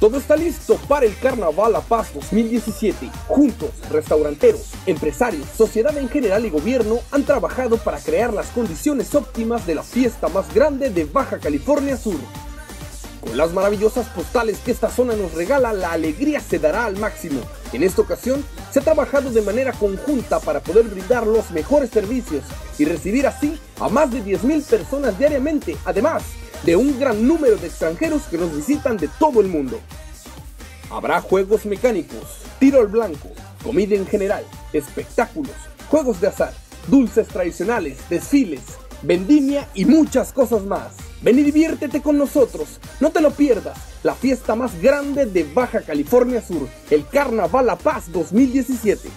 Todo está listo para el Carnaval La Paz 2017. Juntos, restauranteros, empresarios, sociedad en general y gobierno han trabajado para crear las condiciones óptimas de la fiesta más grande de Baja California Sur. Con las maravillosas postales que esta zona nos regala, la alegría se dará al máximo. En esta ocasión, se ha trabajado de manera conjunta para poder brindar los mejores servicios y recibir así a más de 10.000 personas diariamente, además de un gran número de extranjeros que nos visitan de todo el mundo. Habrá juegos mecánicos, tiro al blanco, comida en general, espectáculos, juegos de azar, dulces tradicionales, desfiles, vendimia y muchas cosas más. Ven y diviértete con nosotros, no te lo pierdas, la fiesta más grande de Baja California Sur, el Carnaval La Paz 2017.